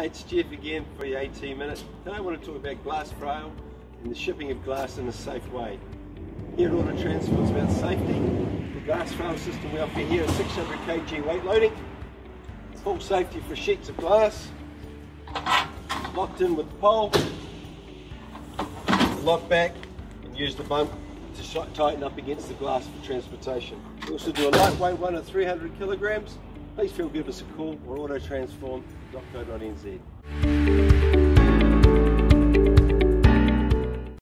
Hi, it's Jeff again for your AT minutes. Today I want to talk about glass frail and the shipping of glass in a safe way. Here at Auto Transform it's about safety. The glass frail system we offer here is 600 kg weight loading, full safety for sheets of glass, locked in with the pole, lock back and use the bump to tighten up against the glass for transportation. We also do a lightweight one at 300 kilograms. Please feel give us a call or autotransform.co.nz.